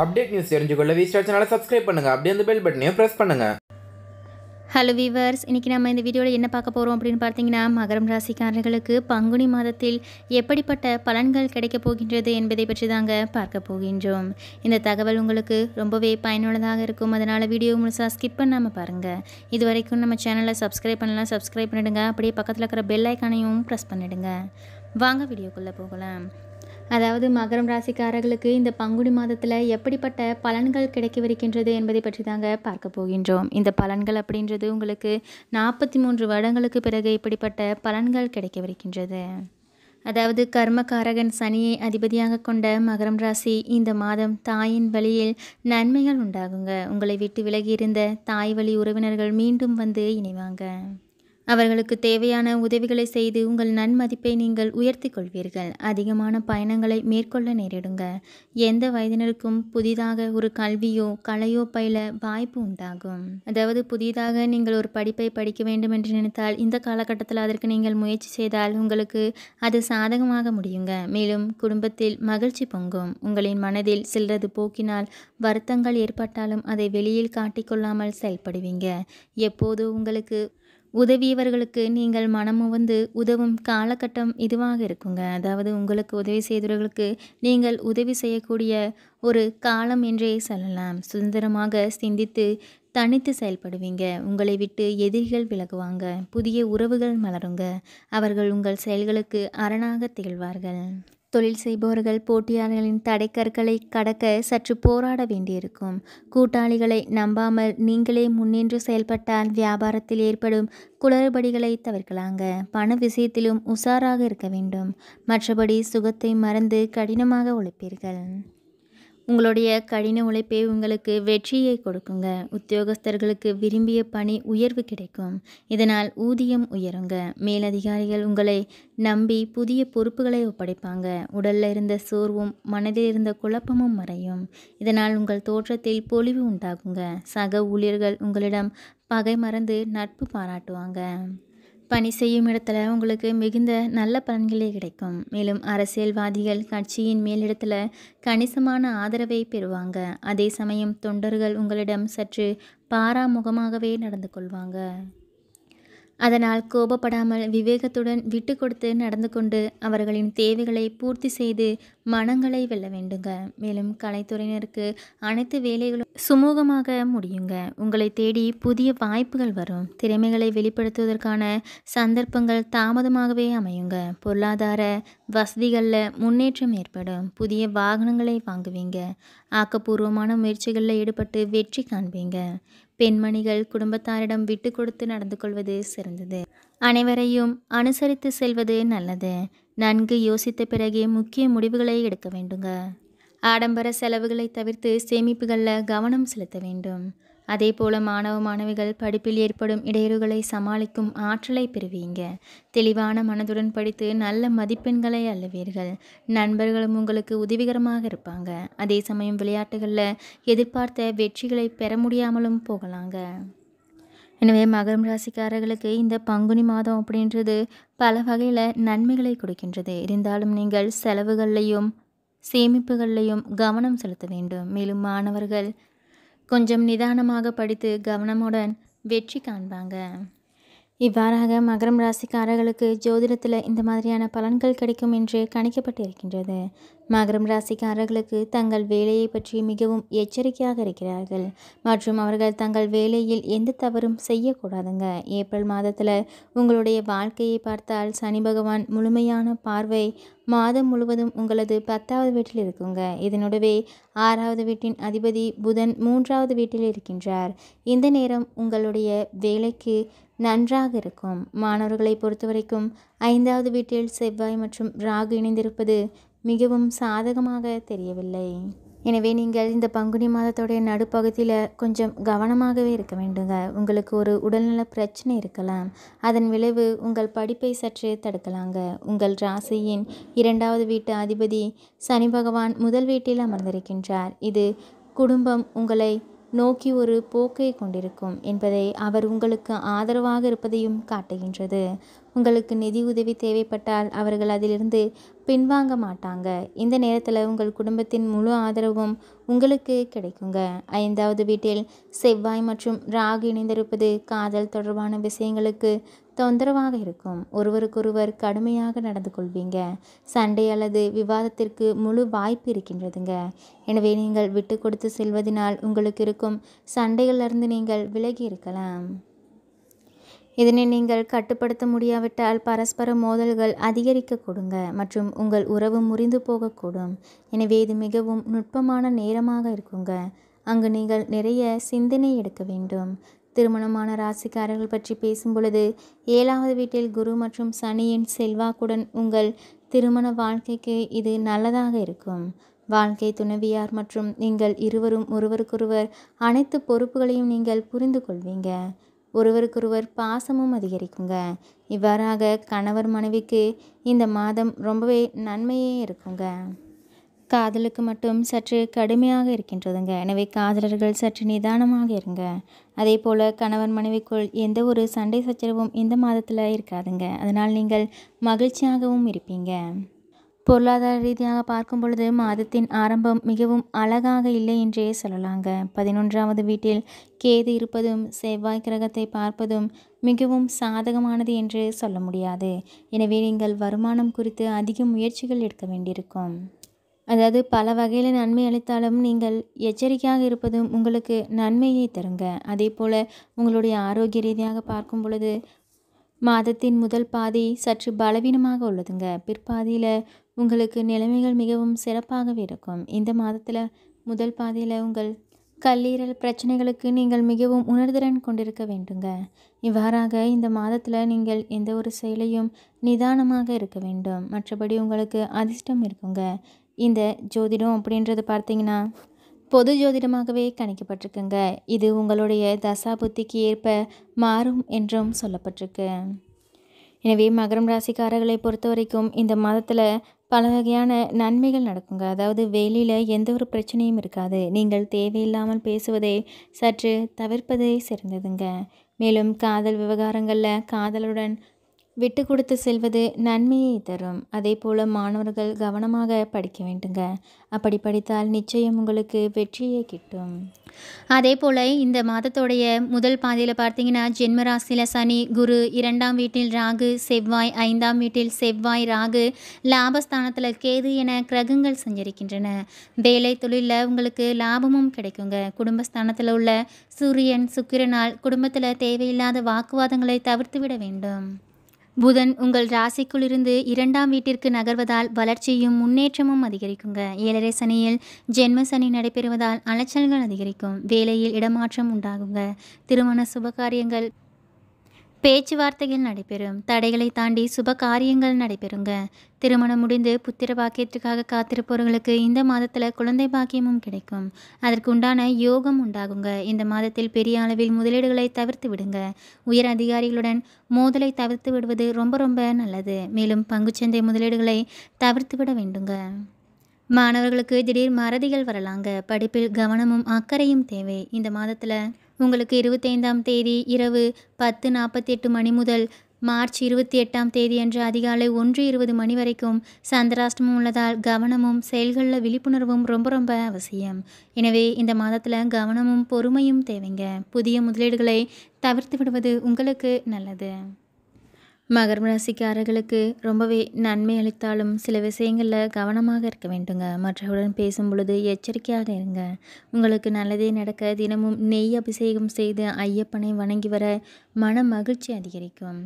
Update news தெரிஞ்சுக்கொள்ள V star சேனலை subscribe பண்ணுங்கள் அப்படியே அந்த பெல் பட்டனையும் ப்ரெஸ் பண்ணுங்கள் ஹலோ வீவர்ஸ் இன்றைக்கி நம்ம இந்த வீடியோவில் என்ன பார்க்க போகிறோம் அப்படின்னு பார்த்தீங்கன்னா மகரம் ராசிக்காரர்களுக்கு பங்குனி மாதத்தில் எப்படிப்பட்ட பலன்கள் கிடைக்கப் போகின்றது என்பதை பற்றி தாங்க பார்க்க போகின்றோம். இந்த தகவல் உங்களுக்கு ரொம்பவே பயனுள்ளதாக இருக்கும். அதனால் வீடியோ முழுசாக ஸ்கிப் பண்ணாமல் பாருங்கள் இது வரைக்கும் நம்ம சேனலை சப்ஸ்கிரைப் பண்ணலாம் சப்ஸ்கிரைப் பண்ணிவிடுங்க அப்படியே பக்கத்தில் இருக்கிற பெல் ஐக்கானையும் ப்ரெஸ் பண்ணிவிடுங்க வாங்க வீடியோக்குள்ளே போகலாம். அதாவது மகரம் ராசிக்காரர்களுக்கு இந்த பங்குனி மாதத்தில் எப்படிப்பட்ட பலன்கள் கிடைக்கவிருக்கின்றது என்பதை பற்றி தாங்க பார்க்க போகின்றோம். இந்த பலன்கள் அப்படின்றது உங்களுக்கு நாற்பத்தி மூன்று வருடங்களுக்கு பிறகு இப்படிப்பட்ட பலன்கள் கிடைக்கவிருக்கின்றது. அதாவது கர்மகாரகன் சனியை அதிபதியாக கொண்ட மகரம் ராசி இந்த மாதம் தாயின் வழியில் நன்மைகள் உண்டாகுங்க. உங்களை விட்டு விலகியிருந்த தாய் வழி உறவினர்கள் மீண்டும் வந்து இணைவாங்க. அவர்களுக்கு தேவையான உதவிகளை செய்து உங்கள் நன்மதிப்பை நீங்கள் உயர்த்தி கொள்வீர்கள் அதிகமான பயணங்களை மேற்கொள்ள நேரிடுங்க. எந்த வயதினருக்கும் புதிதாக ஒரு கல்வியோ கலையோ பயில வாய்ப்பு உண்டாகும். அதாவது புதிதாக நீங்கள் ஒரு படிப்பை படிக்க வேண்டும் என்று நினைத்தால் இந்த காலகட்டத்தில் அதற்கு நீங்கள் முயற்சி செய்தால் உங்களுக்கு அது சாதகமாக முடியுங்க. மேலும் குடும்பத்தில் மகிழ்ச்சி பொங்கும். உங்களின் மனதில் சிலரது போக்கினால் வருத்தங்கள் ஏற்பட்டாலும் அதை வெளியில் காட்டிக்கொள்ளாமல் செயல்படுவீங்க. எப்போது உங்களுக்கு உதவியவர்களுக்கு நீங்கள் மனமுவந்து உதவும் காலகட்டம் இதுவாக இருக்குங்க. அதாவது உங்களுக்கு உதவி செய்தவர்களுக்கு நீங்கள் உதவி செய்யக்கூடிய ஒரு காலம் என்றே சொல்லலாம். சுதந்திரமாக சிந்தித்து தனித்து செயல்படுவீங்க. உங்களை விட்டு எதிரிகள் விலகுவாங்க. புதிய உறவுகள் மலருங்க. அவர்கள் உங்கள் செயல்களுக்கு அரணாக திகழ்வார்கள். தொழில் செய்பவர்கள் போட்டியாளர்களின் தடைக்கற்களை கடக்க சற்று போராட வேண்டியிருக்கும். கூட்டாளிகளை நம்பாமல் நீங்களே முன்னின்று செயல்பட்டால் வியாபாரத்தில் ஏற்படும் குளறுபடிகளை தவிர்க்கலாங்க. பண விஷயத்திலும் உஷாராக இருக்க வேண்டும். மற்றபடி சுகத்தை மறந்து கடினமாக உழைப்பீர்கள். உங்களுடைய கடின உழைப்பே உங்களுக்கு வெற்றியை கொடுக்குங்க. உத்தியோகஸ்தர்களுக்கு விரும்பிய பணி உயர்வு கிடைக்கும். இதனால் ஊதியம் உயருங்க. மேலதிகாரிகள் உங்களை நம்பி புதிய பொறுப்புகளை ஒப்படைப்பாங்க. உடலில் இருந்த சோர்வும் மனதில் இருந்த குழப்பமும் மறையும். இதனால் உங்கள் தோற்றத்தில் பொலிவு உண்டாகுங்க. சக ஊழியர்கள் உங்களிடம் பகை மறந்து நட்பு பாராட்டுவாங்க. பணி செய்யும் இடத்துல உங்களுக்கு மிகுந்த நல்ல பலன்களே கிடைக்கும். மேலும் அரசியல்வாதிகள் கட்சியின் மேலிடத்தில் கணிசமான ஆதரவை பெறுவாங்க. அதே சமயம் தொண்டர்கள் உங்களிடம் சற்று பாராமுகமாகவே நடந்து கொள்வாங்க. அதனால் கோபப்படாமல் விவேகத்துடன் விட்டு கொடுத்து நடந்து கொண்டு அவர்களின் தேவைகளை பூர்த்தி செய்து மனங்களை வெல்ல வேண்டுங்க. மேலும் கலைத்துறையினருக்கு அனைத்து வேலைகளும் சுமூகமாக முடியுங்க. உங்களை தேடி புதிய வாய்ப்புகள் வரும். திறமைகளை வெளிப்படுத்துவதற்கான சந்தர்ப்பங்கள் தாமதமாகவே அமையுங்க. பொருளாதார வசதிகளில் முன்னேற்றம் ஏற்படும். புதிய வாகனங்களை வாங்குவீங்க. ஆக்கப்பூர்வமான முயற்சிகளில் ஈடுபட்டு வெற்றி காண்பீங்க. பெண்மணிகள் குடும்பத்தாரிடம் விட்டு கொடுத்து நடந்து கொள்வது சிறந்தது. அனைவரையும் அனுசரித்து செல்வது நல்லது. நன்கு யோசித்த பிறகே முக்கிய முடிவுகளை எடுக்க வேண்டுங்க. ஆடம்பர செலவுகளை தவிர்த்து சேமிப்புகளில் கவனம் செலுத்த வேண்டும். அதே போல மாணவ மாணவிகள் படிப்பில் ஏற்படும் இடையூறுகளை சமாளிக்கும் ஆற்றலை பெறுவீங்க. தெளிவான மனதுடன் படித்து நல்ல மதிப்பெண்களை அல்லவீர்கள் நண்பர்களும் உங்களுக்கு உதவிகரமாக இருப்பாங்க. அதே சமயம் விளையாட்டுகளில் எதிர்பார்த்த வெற்றிகளை பெற முடியாமலும் போகலாங்க. எனவே மகரம் ராசிக்காரர்களுக்கு இந்த பங்குனி மாதம் அப்படின்றது பல வகையில் நன்மைகளை கொடுக்கின்றது. இருந்தாலும் நீங்கள் செலவுகள்லையும் சேமிப்புகள்லையும் கவனம் செலுத்த வேண்டும். மேலும் மாணவர்கள் கொஞ்சம் நிதானமாக படித்து கவனமுடன் வெற்றி காண்பாங்க. இவ்வாறாக மகரம் ராசிக்காரர்களுக்கு ஜோதிடத்தில் இந்த மாதிரியான பலன்கள் கிடைக்கும் என்று கணிக்கப்பட்டிருக்கின்றது. மகரம் ராசிக்காரர்களுக்கு தங்கள் வேலையை பற்றி மிகவும் எச்சரிக்கையாக இருக்கிறார்கள். மற்றும் அவர்கள் தங்கள் வேலையில் எந்த தவறும் செய்யக்கூடாதுங்க. ஏப்ரல் மாதத்தில் உங்களுடைய வாழ்க்கையை பார்த்தால் சனி பகவான் முழுமையான பார்வை மாதம் முழுவதும் உங்களது பத்தாவது வீட்டில் இருக்குங்க. இதனுடவே ஆறாவது வீட்டின் அதிபதி புதன் மூன்றாவது வீட்டில் இருக்கின்றார். இந்த நேரம் உங்களுடைய வேலைக்கு நன்றாக இருக்கும். மாணவர்களை பொறுத்தவரைக்கும் ஐந்தாவது வீட்டில் செவ்வாய் மற்றும் ராகு இணைந்திருப்பது மிகவும் சாதகமாக தெரியவில்லை. எனவே நீங்கள் இந்த பங்குனி மாதத்துடைய நடுப்பகுதியில் கொஞ்சம் கவனமாகவே இருக்க வேண்டுங்க. உங்களுக்கு ஒரு உடல்நல பிரச்சனை இருக்கலாம். அதன் விளைவு உங்கள் படிப்பை சற்று தடுக்கலாங்க. உங்கள் ராசியின் இரண்டாவது வீட்டு அதிபதி சனி பகவான் முதல் வீட்டில் அமர்ந்திருக்கின்றார். இது குடும்பம் உங்களை நோக்கி ஒரு போக்கை கொண்டிருக்கும் என்பதை அவர் உங்களுக்கு ஆதரவாக இருப்பதையும் காட்டுகின்றது. உங்களுக்கு நிதி உதவி தேவைப்பட்டால் அவர்கள் அதிலிருந்து பின்வாங்க மாட்டாங்க. இந்த நேரத்தில் உங்கள் குடும்பத்தின் முழு ஆதரவும் உங்களுக்கு கிடைக்குங்க. ஐந்தாவது வீட்டில் செவ்வாய் மற்றும் ராகு இணைந்திருப்பது காதல் தொடர்பான விஷயங்களுக்கு தொந்தரவாக இருக்கும். ஒருவருக்கொருவர் கடுமையாக நடந்து கொள்வீங்க. சண்டை அல்லது விவாதத்திற்கு முழு வாய்ப்பு இருக்கின்றதுங்க. எனவே நீங்கள் விட்டு கொடுத்து செல்வதனால் உங்களுக்கு இருக்கும் சண்டைகளிலிருந்து நீங்கள் விலகி இருக்கலாம். இதனை நீங்கள் கட்டுப்படுத்த முடியாவிட்டால் பரஸ்பர மோதல்கள் அதிகரிக்க கொடுங்க மற்றும் உங்கள் உறவு முறிந்து போகக்கூடும் எனவே இது மிகவும் நுட்பமான நேரமாக இருக்குங்க. அங்கு நீங்கள் நிறைய சிந்தனை எடுக்க வேண்டும். திருமணமான ராசிக்காரர்கள் பற்றி பேசும் பொழுது ஏழாவது வீட்டில் குரு மற்றும் சனியின் செல்வாக்குடன் உங்கள் திருமண வாழ்க்கைக்கு இது நல்லதாக இருக்கும். வாழ்க்கை துணைவியார் மற்றும் நீங்கள் இருவரும் ஒருவருக்கொருவர் அனைத்து பொறுப்புகளையும் நீங்கள் புரிந்து கொள்வீங்க. ஒருவருக்கொருவர் பாசமும் அதிகரிக்குங்க. இவ்வாறாக கணவர் மனைவிக்கு இந்த மாதம் ரொம்பவே நன்மையே இருக்குங்க. காதலுக்கு மட்டும் சற்று கடுமையாக இருக்கின்றதுங்க. எனவே காதலர்கள் சற்று நிதானமாக இருங்க. அதே போல் கணவன் மனைவிக்குள் எந்த ஒரு சண்டை சச்சரவும் இந்த மாதத்தில் இருக்காதுங்க. அதனால் நீங்கள் மகிழ்ச்சியாகவும் இருப்பீங்க. பொருளாதார ரீதியாக பார்க்கும் பொழுது மாதத்தின் ஆரம்பம் மிகவும் அழகாக இல்லை என்றே சொல்லலாங்க. பதினொன்றாவது வீட்டில் கேது இருப்பதும் செவ்வாய் கிரகத்தை பார்ப்பதும் மிகவும் சாதகமானது என்று சொல்ல முடியாது. எனவே நீங்கள் வருமானம் குறித்து அதிக முயற்சிகள் எடுக்க வேண்டியிருக்கும். அதாவது பல வகையில் நன்மை அளித்தாலும் நீங்கள் எச்சரிக்கையாக இருப்பதும் உங்களுக்கு நன்மையை தருங்க. அதே போல் உங்களுடைய ஆரோக்கிய ரீதியாக பார்க்கும் பொழுது மாதத்தின் முதல் பாதி சற்று பலவீனமாக உள்ளதுங்க. பிற்பாதியில் உங்களுக்கு நிலைமைகள் மிகவும் சிறப்பாகவே இருக்கும். இந்த மாதத்தில் முதல் பாதியில் உங்கள் கல்லீரல் பிரச்சனைகளுக்கு நீங்கள் மிகவும் உணர்திறன் கொண்டிருக்க வேண்டுங்க. இவ்வாறாக இந்த மாதத்தில் நீங்கள் எந்த ஒரு செயலையும் நிதானமாக இருக்க வேண்டும். மற்றபடி உங்களுக்கு அதிர்ஷ்டம் இருக்குங்க. இந்த ஜோதிடம் அப்படின்றது பார்த்தீங்கன்னா பொது ஜோதிடமாகவே கணிக்கப்பட்டிருக்குங்க. இது உங்களுடைய தசா புத்திக்கு ஏற்ப மாறும் என்றும் சொல்லப்பட்டிருக்கு. எனவே மகரம் ராசிக்காரர்களை பொறுத்த வரைக்கும் இந்த மாதத்தில் பல வகையான நன்மைகள் நடக்குங்க. அதாவது வேலையில் எந்த ஒரு பிரச்சனையும் இருக்காது. நீங்கள் தேவையில்லாமல் பேசுவதை சற்று தவிர்ப்பதே சிறந்ததுங்க. மேலும் காதல் விவகாரங்களில் காதலுடன் விட்டு கொடுத்து செல்வது நன்மையை தரும். அதே போல் மாணவர்கள் கவனமாக படிக்க வேண்டுங்க. அப்படி படித்தால் நிச்சயம் உங்களுக்கு வெற்றியே கிட்டும். அதே போல் இந்த மாதத்தோடைய முதல் பாதியில் பார்த்தீங்கன்னா ஜென்மராசியில் சனி குரு இரண்டாம் வீட்டில் ராகு செவ்வாய் ஐந்தாம் வீட்டில் செவ்வாய் ராகு லாபஸ்தானத்தில் கேது என கிரகங்கள் சஞ்சரிக்கின்றன. வேலை தொழிலில் உங்களுக்கு லாபமும் கிடைக்குங்க. குடும்பஸ்தானத்தில் உள்ள சூரியன் சுக்கிரனால் குடும்பத்தில் தேவையில்லாத வாக்குவாதங்களை தவிர்த்து விட வேண்டும். புதன் உங்கள் ராசிக்குள்ளிருந்து இரண்டாம் வீட்டிற்கு நகர்வதால் வளர்ச்சியும் முன்னேற்றமும் அதிகரிக்குங்க. ஏழரை சனியில் ஜென்ம சனி நடைபெறுவதால் அலைச்சல்கள் அதிகரிக்கும். வேலையில் இடமாற்றம் உண்டாகுங்க. திருமண சுபகாரியங்கள் பேச்சுவார்த்தைகள் நடைபெறும். தடைகளை தாண்டி சுப காரியங்கள் நடைபெறுங்க. திருமணம் முடிந்து புத்திர பாக்கியத்துக்காக காத்திருப்பவர்களுக்கு இந்த மாதத்தில் குழந்தை பாக்கியமும் கிடைக்கும். அதற்கு உண்டான யோகம் உண்டாகுங்க. இந்த மாதத்தில் பெரிய அளவில் முதலீடுகளை தவிர்த்து விடுங்க. உயர் அதிகாரிகளுடன் மோதலை தவிர்த்து விடுவது ரொம்ப ரொம்ப நல்லது. மேலும் பங்குச்சந்தை முதலீடுகளை தவிர்த்து விட வேண்டுங்க. மாணவர்களுக்கு திடீர் மறதிகள் வரலாங்க. படிப்பில் கவனமும் அக்கறையும் தேவை. இந்த மாதத்தில் உங்களுக்கு இருபத்தைந்தாம் தேதி இரவு பத்து நாற்பத்தி எட்டு மணி முதல் மார்ச் இருபத்தி எட்டாம் தேதி அன்று அதிகாலை ஒன்று இருபது மணி வரைக்கும் சந்திராஷ்டமம் உள்ளதால் கவனமும் செயல்களில் விழிப்புணர்வும் ரொம்ப ரொம்ப அவசியம். எனவே இந்த மாதத்தில் கவனமும் பொறுமையும் தேவைங்க. புதிய முதலீடுகளை தவிர்த்து விடுவது உங்களுக்கு நல்லது. மகரம் ராசிக்காரர்களுக்கு ரொம்பவே நன்மை அளித்தாலும் சில விஷயங்களில் கவனமாக இருக்க வேண்டுங்க. மற்றவருடன் பேசும் பொழுது எச்சரிக்கையாக இருங்க. உங்களுக்கு நல்லதே நடக்க தினமும் நெய் அபிஷேகம் செய்து ஐயப்பனை வணங்கி வர மன மகிழ்ச்சி அதிகரிக்கும்.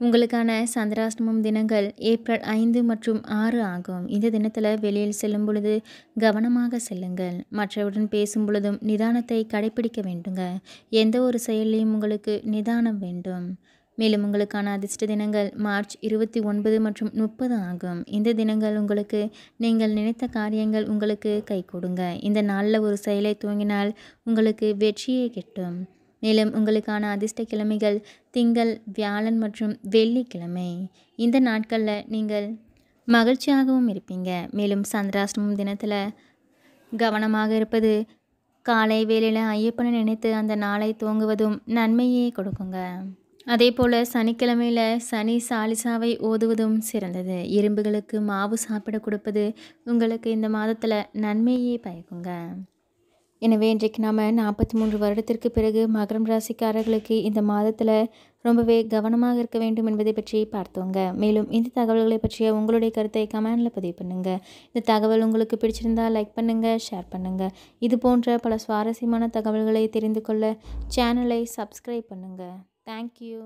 உங்களுக்கான சந்திராஷ்டமம் தினங்கள் ஏப்ரல் ஐந்து மற்றும் ஆறு ஆகும். இந்த தினத்தில் வெளியில் செல்லும் பொழுது கவனமாக செல்லுங்கள். மற்றவருடன் பேசும் பொழுதும் நிதானத்தை கடைபிடிக்க வேண்டுங்க. எந்த ஒரு செயலையும் உங்களுக்கு நிதானம் வேண்டும். மேலும் உங்களுக்கான அதிர்ஷ்ட தினங்கள் மார்ச் இருபத்தி ஒன்பது மற்றும் முப்பது ஆகும். இந்த தினங்கள் உங்களுக்கு நீங்கள் நினைத்த காரியங்கள் உங்களுக்கு கை கொடுங்க. இந்த நாளில் ஒரு செயலை துவங்கினால் உங்களுக்கு வெற்றியே கிட்டும். மேலும் உங்களுக்கான அதிர்ஷ்ட கிழமைகள் திங்கள் வியாழன் மற்றும் வெள்ளிக்கிழமை. இந்த நாட்களில் நீங்கள் மகிழ்ச்சியாகவும் இருப்பீங்க. மேலும் சந்திராஷ்டமம் தினத்தில் கவனமாக இருப்பது காலை வேளையில் ஐயப்பனை நினைத்து அந்த நாளை துவங்குவதும் நன்மையே கொடுக்குங்க. அதே போல் சனிக்கிழமையில் சனி சாலிசாவை ஓதுவதும் சிறந்தது. இரும்புகளுக்கு மாவு சாப்பிட கொடுப்பது உங்களுக்கு இந்த மாதத்தில் நன்மையே பயக்குங்க. எனவே இன்றைக்கு நாம் நாற்பத்தி மூன்று வருடத்திற்கு பிறகு மகரம் ராசிக்காரர்களுக்கு இந்த மாதத்தில் ரொம்பவே கவனமாக இருக்க வேண்டும் என்பதை பற்றி பார்த்தோங்க. மேலும் இந்த தகவல்களை பற்றிய உங்களுடைய கருத்தை கமெண்டில் பதிவு பண்ணுங்கள் இந்த தகவல் உங்களுக்கு பிடிச்சிருந்தால் லைக் பண்ணுங்கள் ஷேர் பண்ணுங்கள் இது போன்ற பல சுவாரஸ்யமான தகவல்களை தெரிந்து கொள்ள சேனலை சப்ஸ்கிரைப் பண்ணுங்கள் தேங்க்யூ